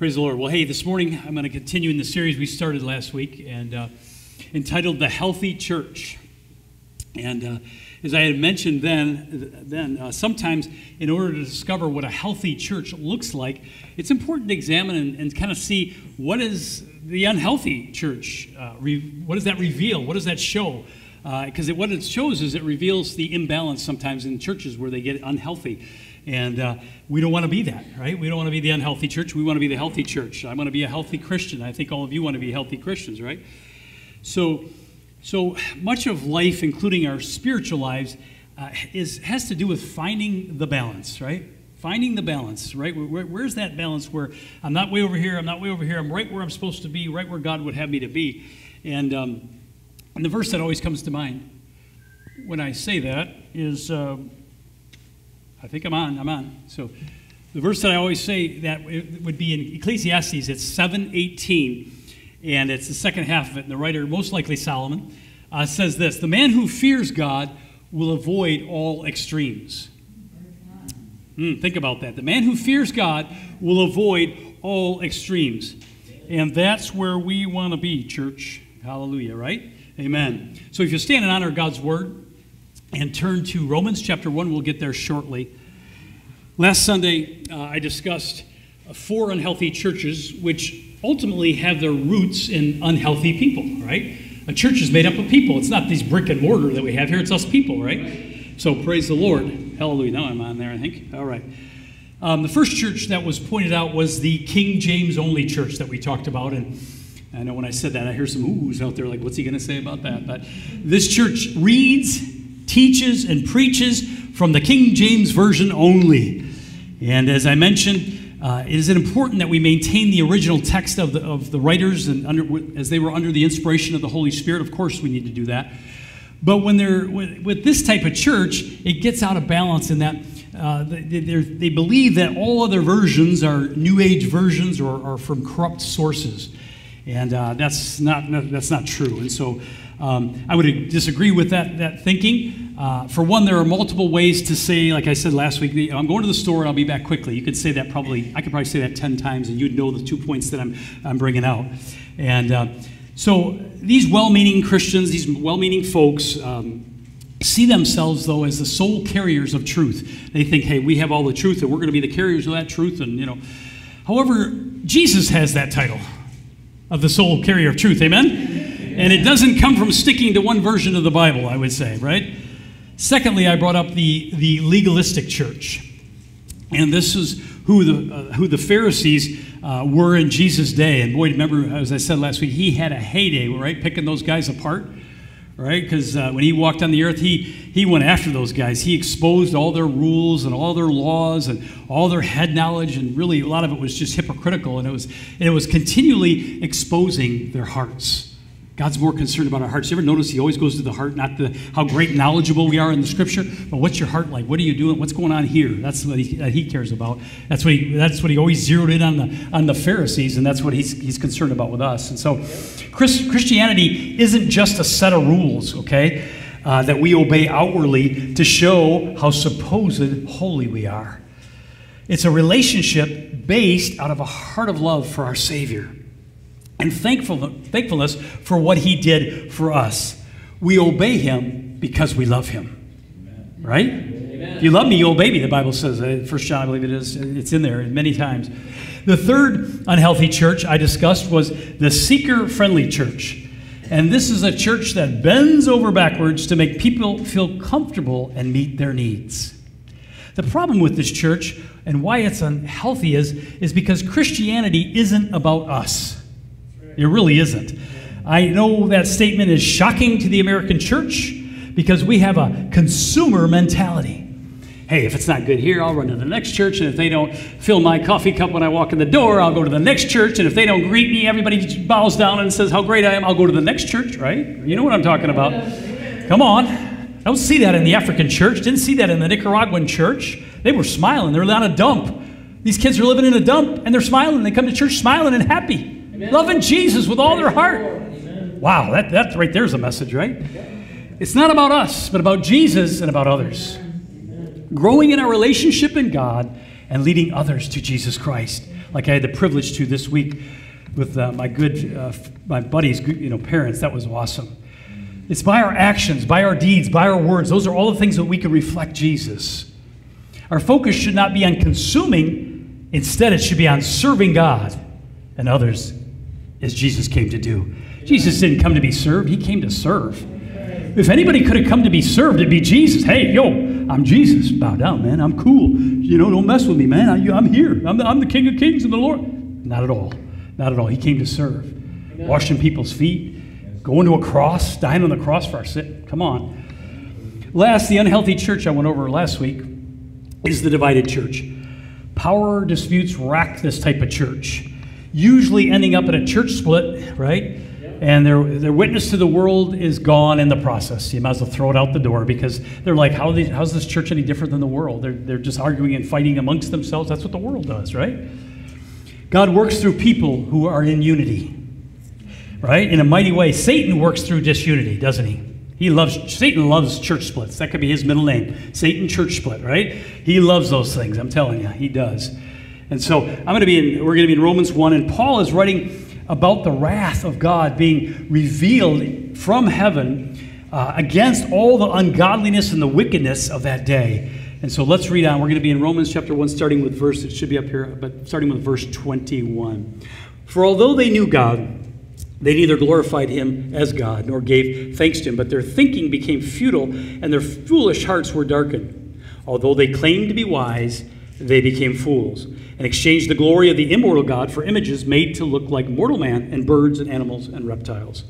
Praise the Lord. Well, hey, this morning I'm going to continue in the series we started last week and uh, entitled The Healthy Church. And uh, as I had mentioned then, then uh, sometimes in order to discover what a healthy church looks like, it's important to examine and, and kind of see what is the unhealthy church. Uh, re- what does that reveal? What does that show? Because uh, what it shows is it reveals the imbalance sometimes in churches where they get unhealthy. And uh, we don't want to be that, right? We don't want to be the unhealthy church. We want to be the healthy church. I want to be a healthy Christian. I think all of you want to be healthy Christians, right? So, so much of life, including our spiritual lives, uh, is, has to do with finding the balance, right? Finding the balance, right? Where, where's that balance where I'm not way over here, I'm not way over here, I'm right where I'm supposed to be, right where God would have me to be? And, um, and the verse that always comes to mind when I say that is. Uh, I think I'm on. I'm on. So the verse that I always say that would be in Ecclesiastes. It's 7:18, and it's the second half of it. And the writer, most likely Solomon, uh, says this: "The man who fears God will avoid all extremes." Mm, think about that. The man who fears God will avoid all extremes. And that's where we want to be, church. Hallelujah, right? Amen. So if you stand and honor God's word, and turn to Romans chapter 1. We'll get there shortly. Last Sunday, uh, I discussed uh, four unhealthy churches which ultimately have their roots in unhealthy people, right? A church is made up of people. It's not these brick and mortar that we have here, it's us people, right? So praise the Lord. Hallelujah. Now I'm on there, I think. All right. Um, the first church that was pointed out was the King James only church that we talked about. And I know when I said that, I hear some oohs out there like, what's he going to say about that? But this church reads teaches and preaches from the King James Version only. And as I mentioned, uh, it is important that we maintain the original text of the, of the writers and under, as they were under the inspiration of the Holy Spirit. Of course, we need to do that. But when they're with, with this type of church, it gets out of balance in that uh, they, they, believe that all other versions are New Age versions or are from corrupt sources. And uh, that's, not, that's not true. And so um, I would disagree with that, that thinking. Uh, for one, there are multiple ways to say, like I said last week, I'm going to the store and I'll be back quickly. You could say that probably, I could probably say that 10 times and you'd know the two points that I'm, I'm bringing out. And uh, so these well meaning Christians, these well meaning folks, um, see themselves though as the sole carriers of truth. They think, hey, we have all the truth and we're going to be the carriers of that truth. And, you know, however, Jesus has that title of the sole carrier of truth. Amen? And it doesn't come from sticking to one version of the Bible, I would say, right? Secondly, I brought up the, the legalistic church. And this is who the, uh, who the Pharisees uh, were in Jesus' day. And boy, remember, as I said last week, he had a heyday, right? Picking those guys apart, right? Because uh, when he walked on the earth, he, he went after those guys. He exposed all their rules and all their laws and all their head knowledge. And really, a lot of it was just hypocritical. And it was, and it was continually exposing their hearts. God's more concerned about our hearts. You ever notice He always goes to the heart, not the how great knowledgeable we are in the Scripture, but what's your heart like? What are you doing? What's going on here? That's what He, that he cares about. That's what He that's what He always zeroed in on the on the Pharisees, and that's what He's He's concerned about with us. And so, Chris, Christianity isn't just a set of rules, okay, uh, that we obey outwardly to show how supposed holy we are. It's a relationship based out of a heart of love for our Savior and thankful, thankfulness for what he did for us. We obey him because we love him. Right? If you love me, you obey me, the Bible says. Uh, First John, I believe it is. It's in there many times. The third unhealthy church I discussed was the seeker friendly church. And this is a church that bends over backwards to make people feel comfortable and meet their needs. The problem with this church and why it's unhealthy is, is because Christianity isn't about us. It really isn't. I know that statement is shocking to the American church because we have a consumer mentality. Hey, if it's not good here, I'll run to the next church. And if they don't fill my coffee cup when I walk in the door, I'll go to the next church. And if they don't greet me, everybody bows down and says how great I am, I'll go to the next church, right? You know what I'm talking about. Come on. I don't see that in the African church. Didn't see that in the Nicaraguan church. They were smiling. They were on a dump. These kids are living in a dump and they're smiling. They come to church smiling and happy. Loving Jesus with all their heart. Wow, that, that right there's a message, right? It's not about us, but about Jesus and about others. Growing in our relationship in God and leading others to Jesus Christ. like I had the privilege to this week with uh, my good, uh, my buddies, you know, parents. That was awesome. It's by our actions, by our deeds, by our words. Those are all the things that we can reflect Jesus. Our focus should not be on consuming, instead, it should be on serving God and others as Jesus came to do. Jesus didn't come to be served, he came to serve. If anybody could have come to be served, it'd be Jesus. Hey, yo, I'm Jesus. Bow down, man. I'm cool. You know, don't mess with me, man. I, am here. I'm the, I'm the King of Kings and the Lord. Not at all. Not at all. He came to serve, washing people's feet, going to a cross, dying on the cross for our sin. Come on. Last, the unhealthy church I went over last week is the divided church. Power disputes rack this type of church, usually ending up in a church split, right? and their, their witness to the world is gone in the process. You might as well throw it out the door because they're like, How these, how's this church any different than the world? They're, they're just arguing and fighting amongst themselves. That's what the world does, right? God works through people who are in unity, right? In a mighty way. Satan works through disunity, doesn't he? He loves Satan loves church splits. That could be his middle name. Satan church split, right? He loves those things. I'm telling you, he does. And so I'm going to be in we're going to be in Romans 1 and Paul is writing about the wrath of God being revealed from heaven uh, against all the ungodliness and the wickedness of that day. And so let's read on. We're going to be in Romans chapter 1, starting with verse, it should be up here, but starting with verse 21. For although they knew God, they neither glorified him as God nor gave thanks to him, but their thinking became futile and their foolish hearts were darkened. Although they claimed to be wise, they became fools and exchanged the glory of the immortal God for images made to look like mortal man and birds and animals and reptiles.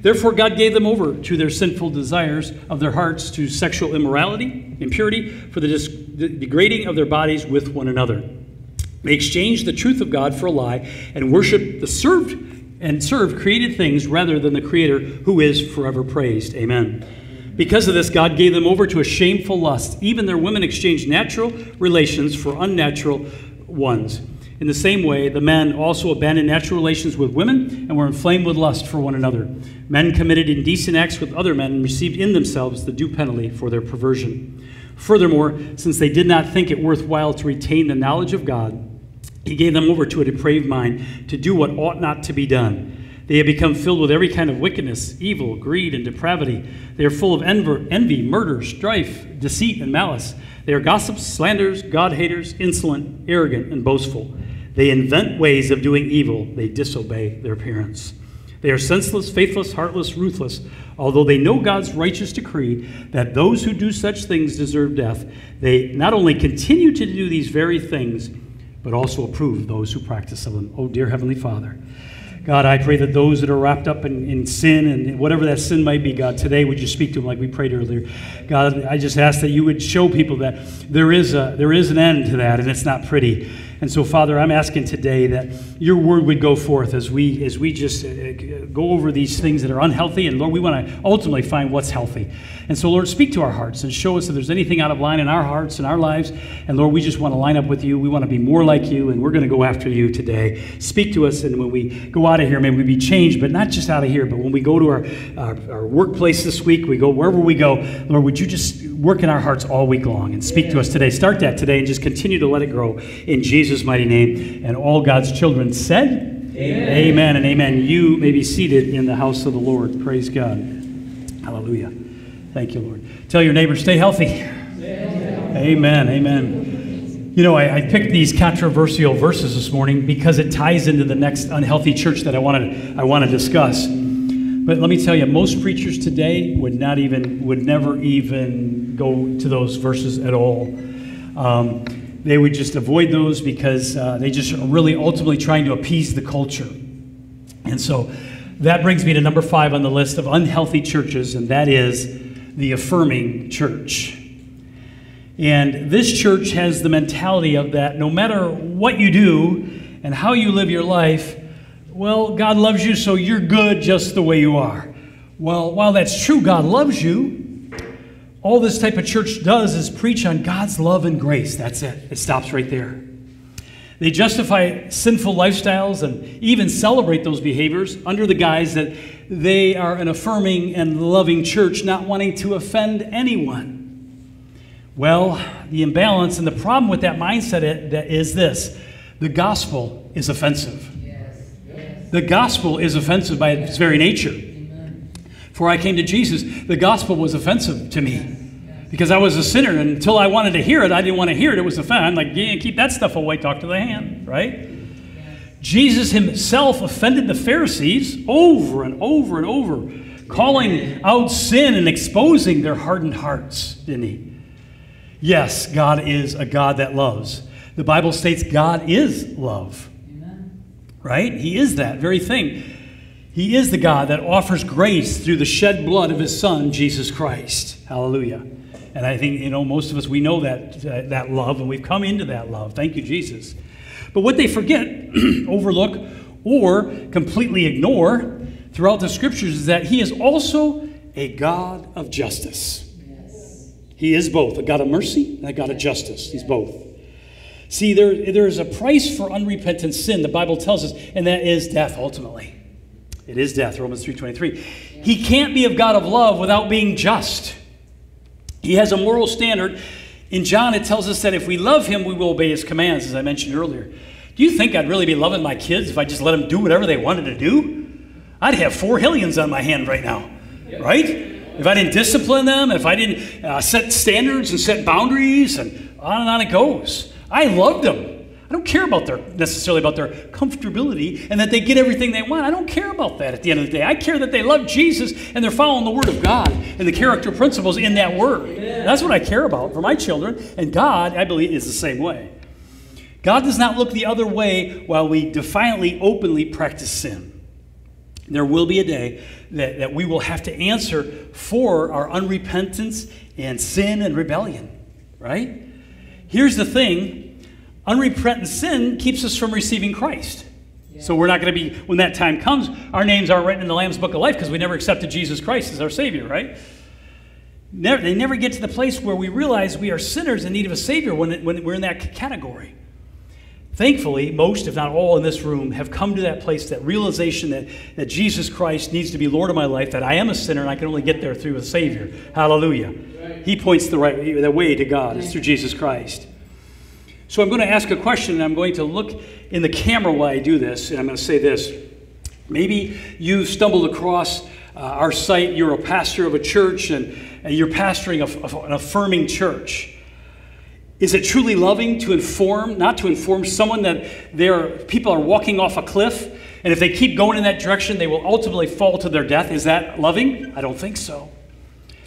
Therefore, God gave them over to their sinful desires of their hearts to sexual immorality, impurity, for the degrading of their bodies with one another. They exchanged the truth of God for a lie and worshiped the served and served created things rather than the Creator who is forever praised. Amen. Because of this, God gave them over to a shameful lust. Even their women exchanged natural relations for unnatural ones. In the same way, the men also abandoned natural relations with women and were inflamed with lust for one another. Men committed indecent acts with other men and received in themselves the due penalty for their perversion. Furthermore, since they did not think it worthwhile to retain the knowledge of God, he gave them over to a depraved mind to do what ought not to be done. They have become filled with every kind of wickedness, evil, greed, and depravity. They are full of envy, murder, strife, deceit, and malice. They are gossips, slanders, God haters, insolent, arrogant, and boastful. They invent ways of doing evil. They disobey their parents. They are senseless, faithless, heartless, ruthless. Although they know God's righteous decree that those who do such things deserve death, they not only continue to do these very things, but also approve those who practice them. Oh, dear Heavenly Father. God, I pray that those that are wrapped up in, in sin and whatever that sin might be, God, today would you speak to them like we prayed earlier. God, I just ask that you would show people that there is, a, there is an end to that and it's not pretty. And so, Father, I'm asking today that your word would go forth as we as we just uh, go over these things that are unhealthy. And Lord, we want to ultimately find what's healthy. And so, Lord, speak to our hearts and show us if there's anything out of line in our hearts and our lives. And Lord, we just want to line up with you. We want to be more like you, and we're going to go after you today. Speak to us, and when we go out of here, may we be changed, but not just out of here, but when we go to our, our, our workplace this week, we go wherever we go, Lord, would you just work in our hearts all week long and speak to us today? Start that today and just continue to let it grow in Jesus' mighty name. And all God's children said, Amen. amen and amen. You may be seated in the house of the Lord. Praise God. Hallelujah. Thank you, Lord. Tell your neighbor, stay healthy. Amen. Amen. amen. You know, I, I, picked these controversial verses this morning because it ties into the next unhealthy church that I want I want to discuss. But let me tell you, most preachers today would not even would never even go to those verses at all. Um, they would just avoid those because uh, they just are really ultimately trying to appease the culture. And so that brings me to number five on the list of unhealthy churches, and that is the affirming church. And this church has the mentality of that no matter what you do and how you live your life, well, God loves you, so you're good just the way you are. Well, while that's true, God loves you, all this type of church does is preach on God's love and grace. That's it, it stops right there. They justify sinful lifestyles and even celebrate those behaviors under the guise that they are an affirming and loving church, not wanting to offend anyone. Well, the imbalance and the problem with that mindset is this the gospel is offensive. yes The gospel is offensive by its very nature. Before I came to Jesus, the gospel was offensive to me because I was a sinner. And until I wanted to hear it, I didn't want to hear it. It was offensive. I'm like, yeah, keep that stuff away. Talk to the hand, right? Jesus himself offended the Pharisees over and over and over, calling out sin and exposing their hardened hearts, didn't he? Yes, God is a God that loves. The Bible states God is love. Right? He is that very thing. He is the God that offers grace through the shed blood of his Son, Jesus Christ. Hallelujah. And I think, you know, most of us, we know that, uh, that love, and we've come into that love. Thank you, Jesus. But what they forget, overlook, or completely ignore throughout the scriptures is that he is also a God of justice. Yes. He is both a God of mercy and a God of justice. He's both. See, there, there is a price for unrepentant sin, the Bible tells us, and that is death ultimately. It is death, Romans 3.23. He can't be a God of love without being just. He has a moral standard. In John, it tells us that if we love him, we will obey his commands, as I mentioned earlier. Do you think I'd really be loving my kids if I just let them do whatever they wanted to do? I'd have four Hellions on my hand right now, right? If I didn't discipline them, if I didn't uh, set standards and set boundaries, and on and on it goes. I loved them. I don't care about their necessarily about their comfortability and that they get everything they want. I don't care about that at the end of the day. I care that they love Jesus and they're following the Word of God and the character principles in that Word. That's what I care about for my children. And God, I believe, is the same way. God does not look the other way while we defiantly, openly practice sin. There will be a day that, that we will have to answer for our unrepentance and sin and rebellion, right? Here's the thing Unrepentant sin keeps us from receiving Christ. Yeah. So we're not going to be, when that time comes, our names aren't written in the Lamb's Book of Life because we never accepted Jesus Christ as our Savior, right? Never, they never get to the place where we realize we are sinners in need of a Savior when, when we're in that category. Thankfully, most, if not all, in this room have come to that place, that realization that, that Jesus Christ needs to be Lord of my life, that I am a sinner and I can only get there through a Savior. Hallelujah. Right. He points the right the way to God is through Jesus Christ. So I'm going to ask a question, and I'm going to look in the camera while I do this, and I'm going to say this. Maybe you stumbled across uh, our site, you're a pastor of a church, and, and you're pastoring a, a, an affirming church. Is it truly loving to inform, not to inform someone that their people are walking off a cliff, and if they keep going in that direction, they will ultimately fall to their death? Is that loving? I don't think so.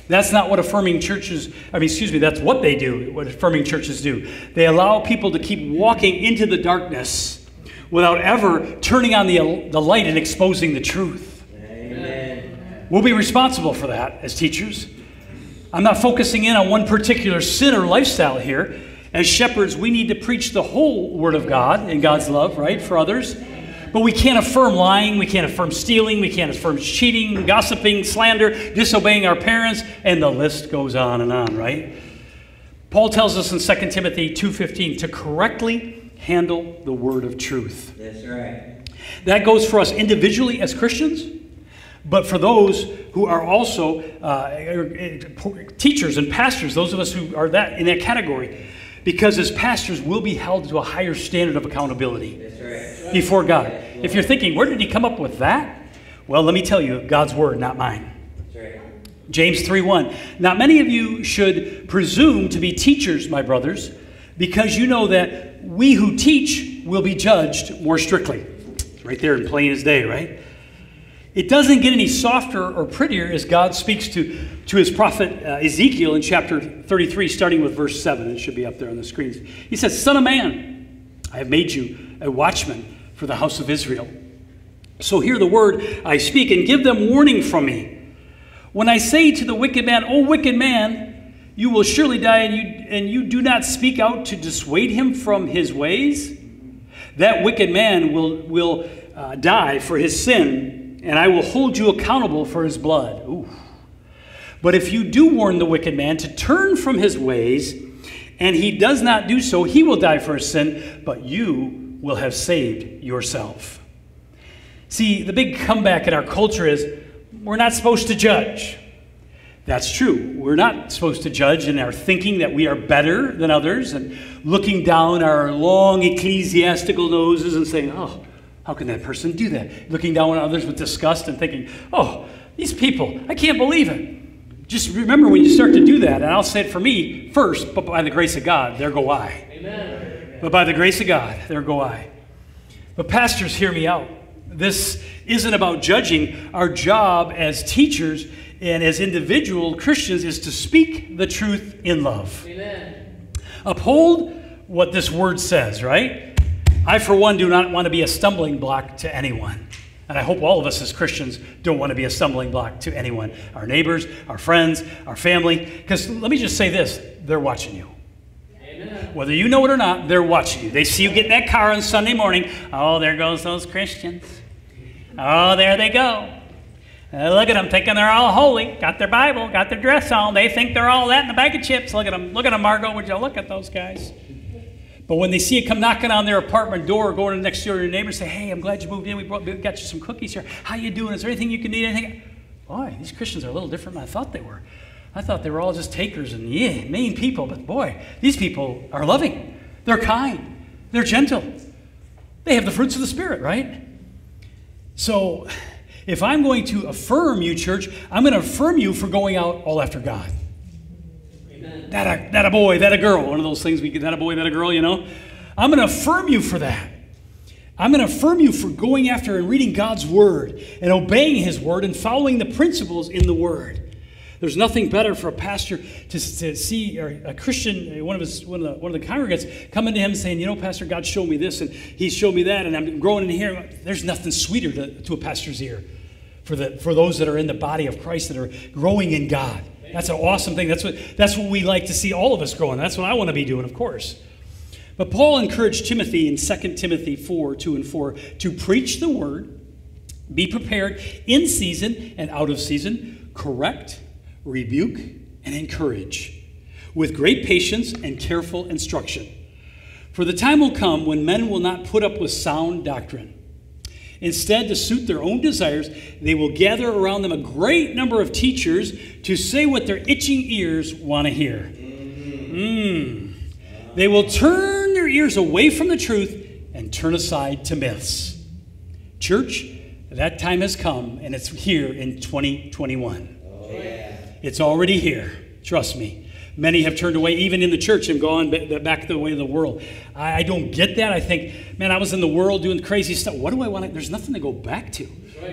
That's not what affirming churches, I mean, excuse me, that's what they do, what affirming churches do. They allow people to keep walking into the darkness without ever turning on the, the light and exposing the truth. Amen. We'll be responsible for that as teachers. I'm not focusing in on one particular sin or lifestyle here. As shepherds, we need to preach the whole Word of God and God's love, right, for others. But we can't affirm lying, we can't affirm stealing, we can't affirm cheating, gossiping, slander, disobeying our parents, and the list goes on and on, right? Paul tells us in 2 Timothy 2:15 to correctly handle the word of truth. That's right. That goes for us individually as Christians, but for those who are also uh, teachers and pastors, those of us who are that in that category, because as pastors, we'll be held to a higher standard of accountability right. before God. If you're thinking, where did he come up with that? Well, let me tell you, God's word, not mine. James 3:1. Not many of you should presume to be teachers, my brothers, because you know that we who teach will be judged more strictly. It's right there in plain as day, right? It doesn't get any softer or prettier as God speaks to, to his prophet uh, Ezekiel in chapter 33, starting with verse 7. It should be up there on the screens. He says, Son of man, I have made you a watchman for the house of Israel. So hear the word I speak and give them warning from me. When I say to the wicked man, O wicked man, you will surely die, and you, and you do not speak out to dissuade him from his ways, that wicked man will, will uh, die for his sin and I will hold you accountable for his blood. Ooh. But if you do warn the wicked man to turn from his ways, and he does not do so, he will die for his sin, but you will have saved yourself. See, the big comeback in our culture is we're not supposed to judge. That's true. We're not supposed to judge in our thinking that we are better than others and looking down our long ecclesiastical noses and saying, oh, how can that person do that? Looking down on others with disgust and thinking, oh, these people, I can't believe it. Just remember when you start to do that, and I'll say it for me first, but by the grace of God, there go I. Amen. But by the grace of God, there go I. But pastors, hear me out. This isn't about judging. Our job as teachers and as individual Christians is to speak the truth in love. Amen. Uphold what this word says, right? I, for one, do not want to be a stumbling block to anyone. And I hope all of us as Christians don't want to be a stumbling block to anyone our neighbors, our friends, our family. Because let me just say this they're watching you. Whether you know it or not, they're watching you. They see you get in that car on Sunday morning. Oh, there goes those Christians. Oh, there they go. Uh, look at them thinking they're all holy, got their Bible, got their dress on. They think they're all that in a bag of chips. Look at them. Look at them, Margot. Would you look at those guys? But when they see you come knocking on their apartment door or going to the next door to your neighbor and say, hey, I'm glad you moved in. We, brought, we got you some cookies here. How you doing? Is there anything you can need? Anything? Boy, these Christians are a little different than I thought they were. I thought they were all just takers and yeah, mean people. But boy, these people are loving. They're kind. They're gentle. They have the fruits of the Spirit, right? So if I'm going to affirm you, church, I'm going to affirm you for going out all after God. That a, that a boy, that a girl. One of those things we get, that a boy, that a girl, you know. I'm going to affirm you for that. I'm going to affirm you for going after and reading God's word and obeying his word and following the principles in the word. There's nothing better for a pastor to, to see or a Christian, one of his one of the one of the congregants coming to him saying, you know, Pastor, God showed me this and He showed me that, and I'm growing in here. There's nothing sweeter to, to a pastor's ear for the for those that are in the body of Christ that are growing in God. That's an awesome thing. That's what, that's what we like to see all of us growing. That's what I want to be doing, of course. But Paul encouraged Timothy in 2 Timothy 4 2 and 4 to preach the word, be prepared in season and out of season, correct, rebuke, and encourage with great patience and careful instruction. For the time will come when men will not put up with sound doctrine Instead, to suit their own desires, they will gather around them a great number of teachers to say what their itching ears want to hear. Mm. They will turn their ears away from the truth and turn aside to myths. Church, that time has come, and it's here in 2021. Oh, yeah. It's already here. Trust me. Many have turned away, even in the church, and gone back the way of the world. I don't get that. I think, man, I was in the world doing crazy stuff. What do I want to? There's nothing to go back to.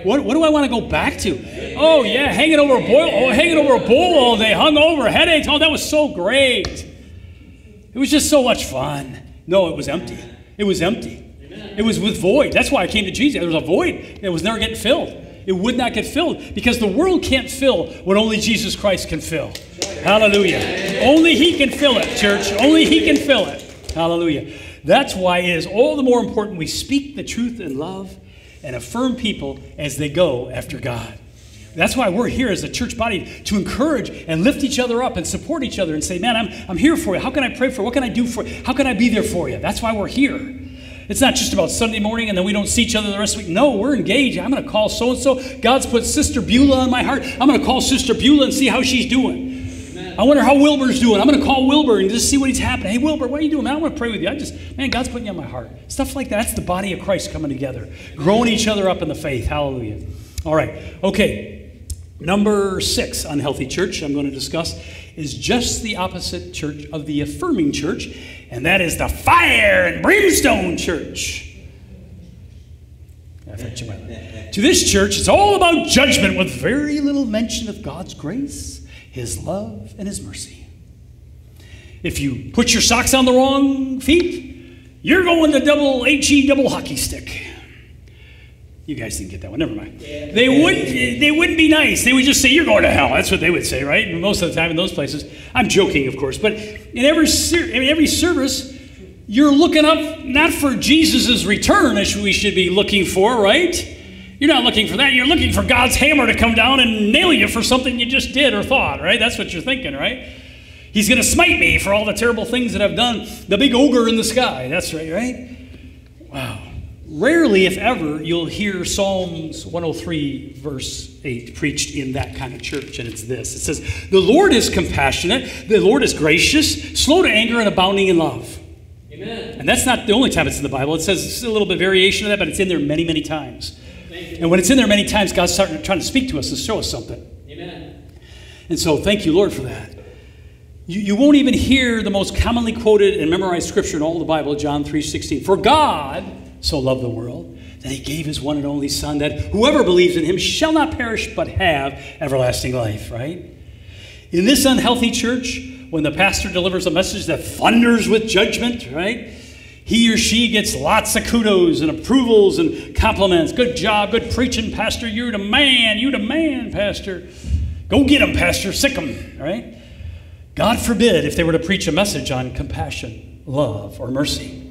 What, what do I want to go back to? Oh, yeah, hanging over a bowl, oh, hanging over a bowl all day, hung over, headaches. Oh, that was so great. It was just so much fun. No, it was empty. It was empty. It was with void. That's why I came to Jesus. There was a void that was never getting filled. It would not get filled because the world can't fill what only Jesus Christ can fill. Hallelujah. Only He can fill it, church. Only He can fill it. Hallelujah. That's why it is all the more important we speak the truth in love and affirm people as they go after God. That's why we're here as a church body to encourage and lift each other up and support each other and say, Man, I'm, I'm here for you. How can I pray for you? What can I do for you? How can I be there for you? That's why we're here. It's not just about Sunday morning and then we don't see each other the rest of the week. No, we're engaged. I'm going to call so and so. God's put Sister Beulah on my heart. I'm going to call Sister Beulah and see how she's doing. I wonder how Wilbur's doing. I'm going to call Wilbur and just see what he's happening. Hey, Wilbur, what are you doing, man? I want to pray with you. I just, man, God's putting you on my heart. Stuff like that. That's the body of Christ coming together, growing each other up in the faith. Hallelujah. All right. Okay. Number six, unhealthy church, I'm going to discuss, is just the opposite church of the affirming church, and that is the fire and brimstone church. to this church, it's all about judgment with very little mention of God's grace his love, and His mercy. If you put your socks on the wrong feet, you're going to double HE double hockey stick. You guys didn't get that one. Never mind. They wouldn't. They wouldn't be nice. They would just say, "You're going to hell." That's what they would say, right? Most of the time in those places. I'm joking, of course, but in every in every service, you're looking up not for Jesus' return, as we should be looking for, right? You're not looking for that. You're looking for God's hammer to come down and nail you for something you just did or thought, right? That's what you're thinking, right? He's going to smite me for all the terrible things that I've done. The big ogre in the sky. That's right, right? Wow. Rarely, if ever, you'll hear Psalms 103, verse 8, preached in that kind of church, and it's this it says, The Lord is compassionate, the Lord is gracious, slow to anger, and abounding in love. Amen. And that's not the only time it's in the Bible. It says it's a little bit variation of that, but it's in there many, many times. And when it's in there many times, God's starting to, trying to speak to us and show us something. Amen. And so thank you, Lord, for that. You, you won't even hear the most commonly quoted and memorized scripture in all the Bible, John 3.16. For God so loved the world that he gave his one and only Son, that whoever believes in him shall not perish but have everlasting life, right? In this unhealthy church, when the pastor delivers a message that thunders with judgment, right? He or she gets lots of kudos and approvals and compliments. Good job, good preaching, Pastor. You're the man. You're the man, Pastor. Go get him, Pastor. Sick him, right? God forbid if they were to preach a message on compassion, love, or mercy,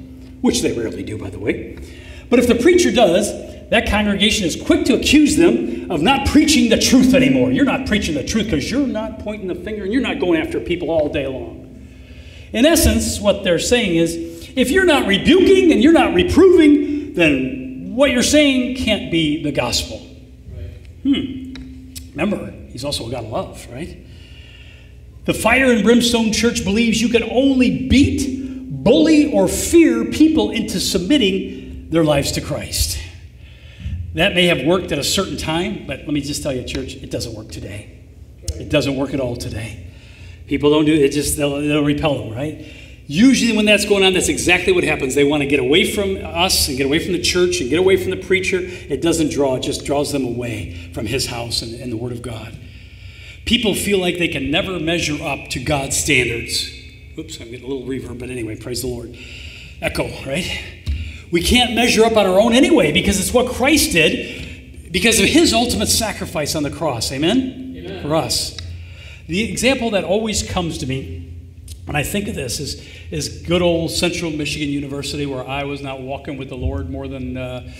which they rarely do, by the way. But if the preacher does, that congregation is quick to accuse them of not preaching the truth anymore. You're not preaching the truth because you're not pointing the finger and you're not going after people all day long. In essence, what they're saying is if you're not rebuking and you're not reproving, then what you're saying can't be the gospel. Hmm. Remember, he's also a God of love, right? The fire and brimstone church believes you can only beat, bully, or fear people into submitting their lives to Christ. That may have worked at a certain time, but let me just tell you, church, it doesn't work today. It doesn't work at all today. People don't do it, just, they'll, they'll repel them, right? Usually, when that's going on, that's exactly what happens. They want to get away from us and get away from the church and get away from the preacher. It doesn't draw, it just draws them away from his house and, and the Word of God. People feel like they can never measure up to God's standards. Oops, I'm getting a little reverb, but anyway, praise the Lord. Echo, right? We can't measure up on our own anyway because it's what Christ did because of his ultimate sacrifice on the cross. Amen? Amen. For us. The example that always comes to me when I think of this is, is good old Central Michigan University where I was not walking with the Lord more than uh,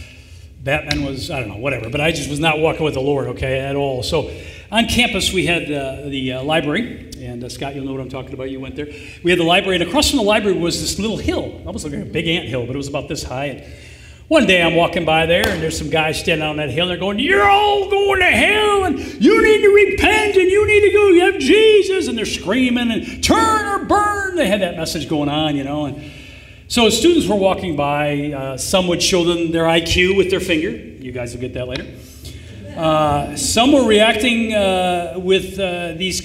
Batman was, I don't know, whatever, but I just was not walking with the Lord, okay, at all. So on campus, we had uh, the uh, library, and uh, Scott, you'll know what I'm talking about. You went there. We had the library, and across from the library was this little hill, almost like a big ant hill, but it was about this high. And one day I'm walking by there, and there's some guys standing on that hill, they're going, You're all going to hell, and you need to repent, and you need to go, you have Jesus. And they're screaming, and turn or burn. They had that message going on, you know. And so students were walking by. Uh, some would show them their IQ with their finger. You guys will get that later. Uh, some were reacting uh, with uh, these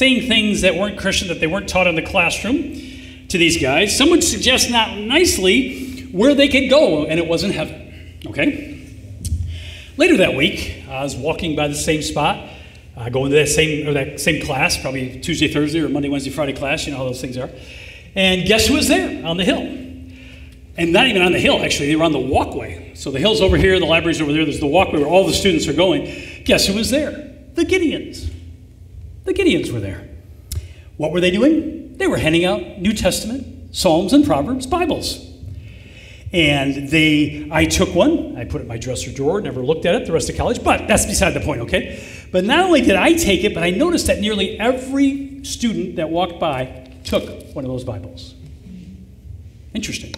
saying things that weren't Christian, that they weren't taught in the classroom to these guys. Some would suggest not nicely where they could go, and it wasn't heaven. Okay? Later that week, I was walking by the same spot, uh, going to that same, or that same class, probably Tuesday, Thursday, or Monday, Wednesday, Friday class. You know how those things are. And guess who was there on the hill? and not even on the hill, actually, they were on the walkway. So the hill's over here, the library's over there, there's the walkway where all the students are going. Guess who was there? The Gideons. The Gideons were there. What were they doing? They were handing out New Testament, Psalms, and Proverbs Bibles. And they, I took one, I put it in my dresser drawer, never looked at it the rest of college, but that's beside the point, okay? But not only did I take it, but I noticed that nearly every student that walked by took one of those Bibles. Interesting.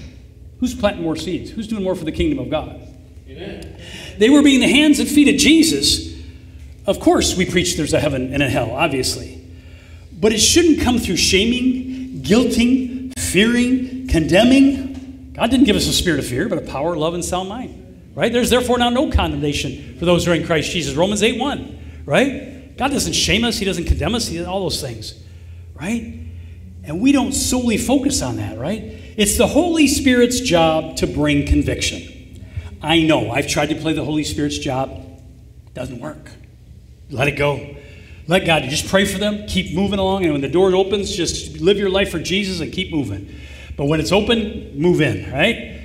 Who's planting more seeds? Who's doing more for the kingdom of God? Amen. They were being the hands and feet of Jesus. Of course, we preach there's a heaven and a hell, obviously. But it shouldn't come through shaming, guilting, fearing, condemning. God didn't give us a spirit of fear, but a power, love, and sound mind. Right? There's therefore now no condemnation for those who are in Christ Jesus. Romans 8 1. Right? God doesn't shame us, He doesn't condemn us, He does all those things. Right? And we don't solely focus on that, right? It's the Holy Spirit's job to bring conviction. I know, I've tried to play the Holy Spirit's job. It doesn't work. Let it go. Let God just pray for them, keep moving along, and when the door opens, just live your life for Jesus and keep moving. But when it's open, move in, right?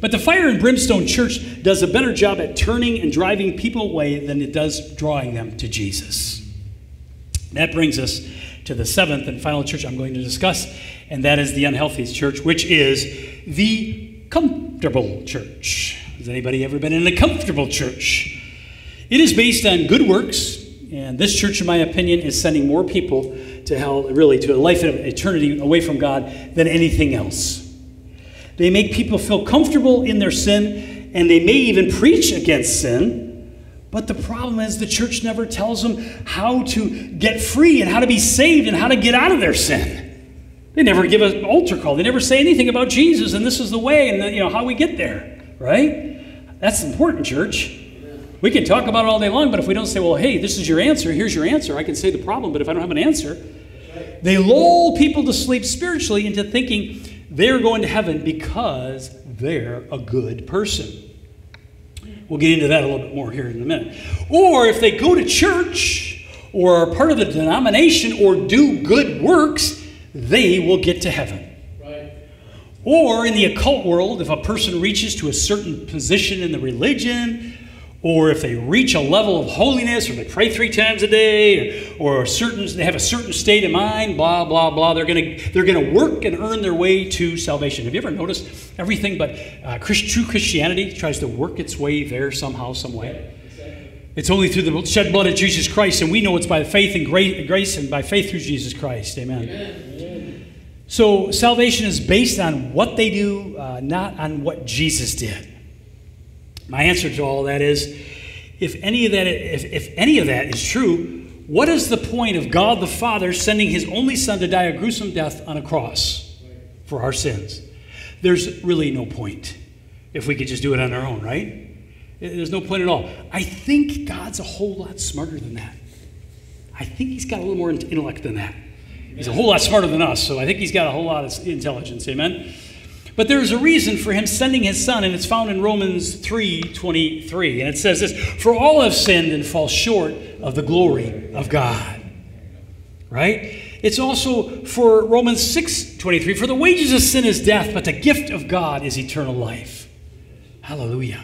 But the fire and brimstone church does a better job at turning and driving people away than it does drawing them to Jesus. That brings us to the seventh and final church I'm going to discuss, and that is the unhealthy church, which is the comfortable church. Has anybody ever been in a comfortable church? It is based on good works, and this church, in my opinion, is sending more people to hell, really, to a life of eternity away from God than anything else. They make people feel comfortable in their sin and they may even preach against sin. But the problem is the church never tells them how to get free and how to be saved and how to get out of their sin. They never give an altar call. They never say anything about Jesus and this is the way and the, you know how we get there, right? That's important, church. We can talk about it all day long, but if we don't say, well, hey, this is your answer, here's your answer, I can say the problem, but if I don't have an answer, they lull people to sleep spiritually into thinking they're going to heaven because they're a good person. We'll get into that a little bit more here in a minute. Or if they go to church or are part of the denomination or do good works, they will get to heaven. Or in the occult world, if a person reaches to a certain position in the religion, or if they reach a level of holiness, or they pray three times a day, or, or certain, they have a certain state of mind, blah blah blah, they're gonna they're gonna work and earn their way to salvation. Have you ever noticed everything but uh, Christ, true Christianity tries to work its way there somehow, some way? It's only through the shed blood of Jesus Christ, and we know it's by faith and grace and by faith through Jesus Christ. Amen. Amen. So salvation is based on what they do, uh, not on what Jesus did. My answer to all that is if any of that, if, if any of that is true, what is the point of God the Father sending his only Son to die a gruesome death on a cross for our sins? There's really no point if we could just do it on our own, right? There's no point at all. I think God's a whole lot smarter than that. I think he's got a little more intellect than that. He's a whole lot smarter than us, so I think he's got a whole lot of intelligence. Amen? But there's a reason for him sending his son, and it's found in Romans 3 23. And it says this For all have sinned and fall short of the glory of God. Right? It's also for Romans 6 23. For the wages of sin is death, but the gift of God is eternal life. Hallelujah.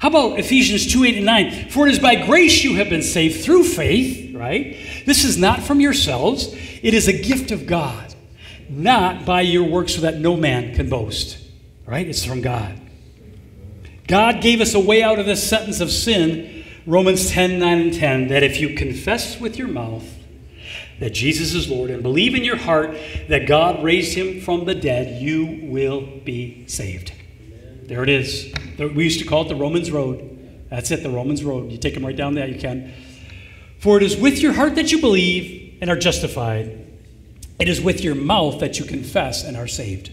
How about Ephesians 2 8 and 9? For it is by grace you have been saved through faith, right? This is not from yourselves, it is a gift of God not by your works so that no man can boast. Right? It's from God. God gave us a way out of this sentence of sin, Romans 10 9 and 10, that if you confess with your mouth that Jesus is Lord and believe in your heart that God raised him from the dead, you will be saved. There it is. We used to call it the Romans Road. That's it, the Romans Road. You take them right down there, you can. For it is with your heart that you believe and are justified it is with your mouth that you confess and are saved.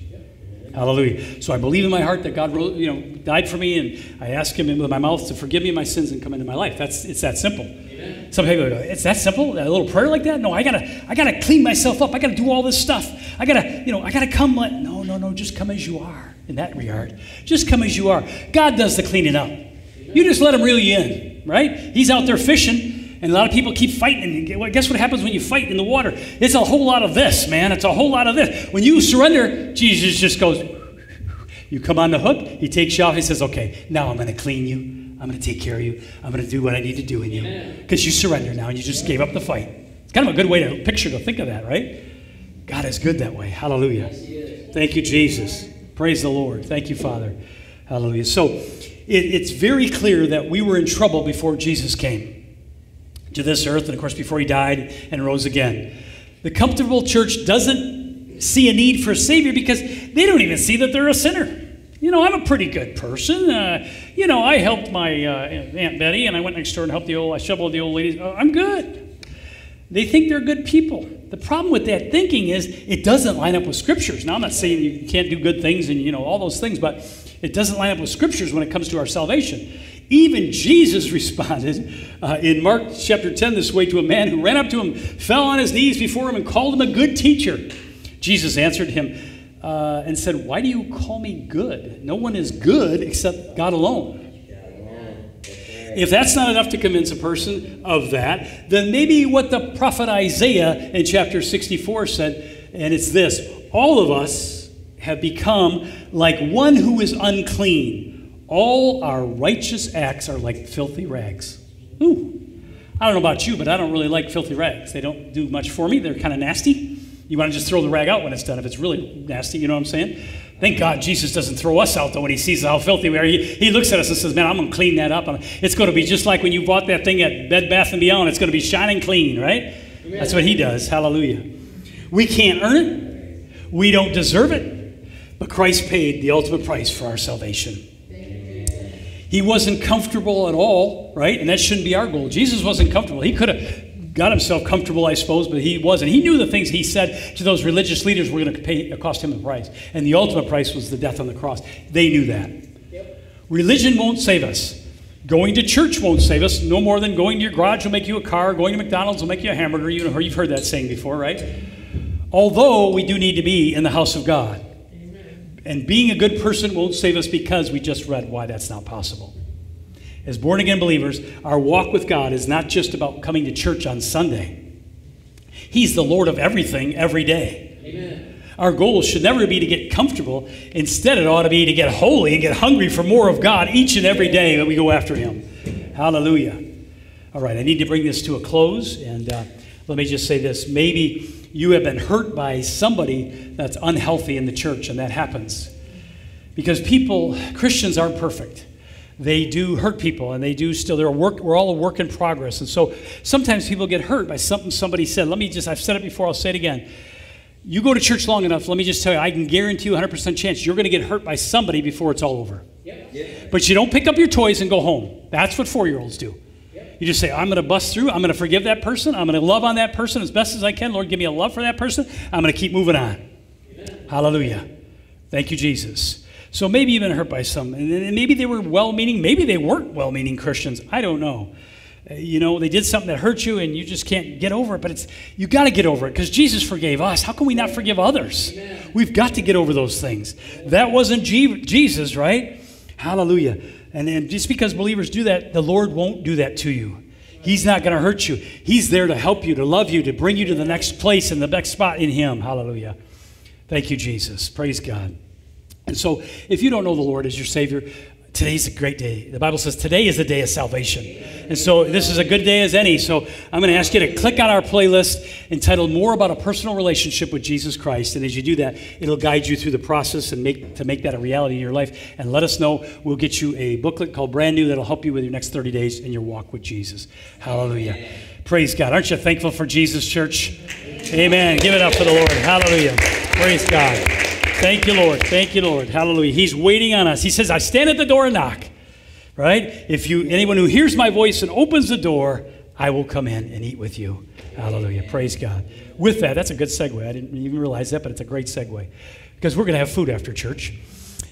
Hallelujah. So I believe in my heart that God you know, died for me, and I ask Him with my mouth to forgive me my sins and come into my life. That's, it's that simple. Amen. Some people go, it's that simple? A little prayer like that? No, I gotta, I gotta clean myself up. I gotta do all this stuff. I gotta, you know, I gotta come. Like, no, no, no. Just come as you are. In that regard, just come as you are. God does the cleaning up. You just let Him reel you in, right? He's out there fishing. And a lot of people keep fighting. And guess what happens when you fight in the water? It's a whole lot of this, man. It's a whole lot of this. When you surrender, Jesus just goes, you come on the hook, he takes you off, he says, okay, now I'm going to clean you. I'm going to take care of you. I'm going to do what I need to do in you. Because you surrender now and you just gave up the fight. It's kind of a good way to picture to think of that, right? God is good that way. Hallelujah. Thank you, Jesus. Praise the Lord. Thank you, Father. Hallelujah. So it, it's very clear that we were in trouble before Jesus came to this earth, and of course, before he died and rose again. The comfortable church doesn't see a need for a Savior because they don't even see that they're a sinner. You know, I'm a pretty good person. Uh, you know, I helped my uh, Aunt Betty, and I went next door and helped the old, I shoveled the old ladies. Oh, I'm good. They think they're good people. The problem with that thinking is it doesn't line up with scriptures. Now, I'm not saying you can't do good things and, you know, all those things, but it doesn't line up with scriptures when it comes to our salvation. Even Jesus responded uh, in Mark chapter 10 this way to a man who ran up to him, fell on his knees before him, and called him a good teacher. Jesus answered him uh, and said, Why do you call me good? No one is good except God alone. If that's not enough to convince a person of that, then maybe what the prophet Isaiah in chapter 64 said, and it's this all of us have become like one who is unclean all our righteous acts are like filthy rags. Ooh. I don't know about you, but I don't really like filthy rags. They don't do much for me. They're kind of nasty. You want to just throw the rag out when it's done if it's really nasty, you know what I'm saying? Thank God Jesus doesn't throw us out though when he sees how filthy we are. He, he looks at us and says, Man, I'm going to clean that up. It's going to be just like when you bought that thing at Bed Bath & Beyond. It's going to be shining clean, right? Amen. That's what he does. Hallelujah. We can't earn it. We don't deserve it. But Christ paid the ultimate price for our salvation. He wasn't comfortable at all, right? And that shouldn't be our goal. Jesus wasn't comfortable. He could have got himself comfortable, I suppose, but he wasn't. He knew the things he said to those religious leaders were going to pay, cost him a price. And the ultimate price was the death on the cross. They knew that. Yep. Religion won't save us. Going to church won't save us, no more than going to your garage will make you a car, going to McDonald's will make you a hamburger. You know, you've heard that saying before, right? Although we do need to be in the house of God. And being a good person won't save us because we just read why that's not possible. As born again believers, our walk with God is not just about coming to church on Sunday, He's the Lord of everything every day. Amen. Our goal should never be to get comfortable. Instead, it ought to be to get holy and get hungry for more of God each and every day that we go after Him. Hallelujah. All right, I need to bring this to a close. And uh, let me just say this. Maybe you have been hurt by somebody that's unhealthy in the church, and that happens. Because people, Christians aren't perfect. They do hurt people, and they do still. They're a work, we're all a work in progress. And so sometimes people get hurt by something somebody said. Let me just, I've said it before, I'll say it again. You go to church long enough, let me just tell you, I can guarantee you 100% chance you're going to get hurt by somebody before it's all over. Yep. But you don't pick up your toys and go home. That's what four year olds do. You just say, I'm going to bust through. I'm going to forgive that person. I'm going to love on that person as best as I can. Lord, give me a love for that person. I'm going to keep moving on. Hallelujah. Thank you, Jesus. So maybe you've been hurt by some. And maybe they were well meaning. Maybe they weren't well meaning Christians. I don't know. Uh, you know, they did something that hurt you and you just can't get over it. But it's you got to get over it because Jesus forgave us. How can we not forgive others? Amen. We've got to get over those things. That wasn't Jesus, right? Hallelujah. And, and just because believers do that, the Lord won't do that to you. He's not going to hurt you. He's there to help you, to love you, to bring you to the next place and the next spot in Him. Hallelujah. Thank you, Jesus. Praise God. And so, if you don't know the Lord as your Savior, Today's a great day. The Bible says today is the day of salvation. And so this is a good day as any. So I'm going to ask you to click on our playlist entitled More About a Personal Relationship with Jesus Christ. And as you do that, it'll guide you through the process and make to make that a reality in your life. And let us know. We'll get you a booklet called Brand New that'll help you with your next 30 days in your walk with Jesus. Hallelujah. Praise God. Aren't you thankful for Jesus, church? Amen. Give it up for the Lord. Hallelujah. Praise God. Thank you, Lord. Thank you, Lord. Hallelujah. He's waiting on us. He says, I stand at the door and knock. Right? If you anyone who hears my voice and opens the door, I will come in and eat with you. Hallelujah. Praise God. With that, that's a good segue. I didn't even realize that, but it's a great segue. Because we're going to have food after church.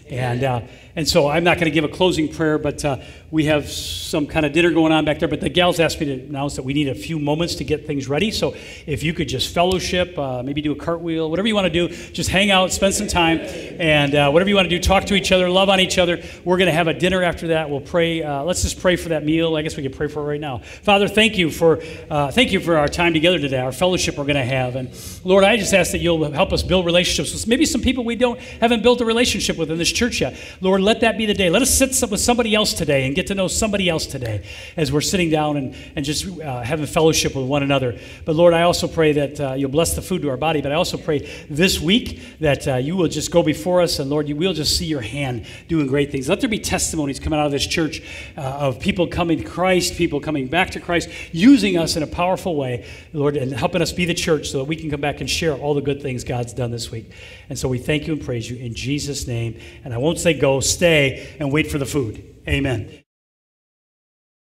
And, uh, and so I'm not going to give a closing prayer, but uh, we have some kind of dinner going on back there. But the gals asked me to announce that we need a few moments to get things ready. So if you could just fellowship, uh, maybe do a cartwheel, whatever you want to do, just hang out, spend some time, and uh, whatever you want to do, talk to each other, love on each other. We're going to have a dinner after that. We'll pray. Uh, let's just pray for that meal. I guess we could pray for it right now. Father, thank you for uh, thank you for our time together today, our fellowship we're going to have. And Lord, I just ask that you'll help us build relationships with maybe some people we don't haven't built a relationship with in this church yet. Lord, let that be the day. Let us sit with somebody else today and get to know somebody else today as we're sitting down and, and just uh, having fellowship with one another. But Lord, I also pray that uh, you'll bless the food to our body, but I also pray this week that uh, you will just go before us and Lord, you will just see your hand doing great things. Let there be testimonies coming out of this church uh, of people coming to Christ, people coming back to Christ, using us in a powerful way, Lord, and helping us be the church so that we can come back and share all the good things God's done this week. And so we thank you and praise you in Jesus' name. And I won't say go, stay and wait for the food. Amen.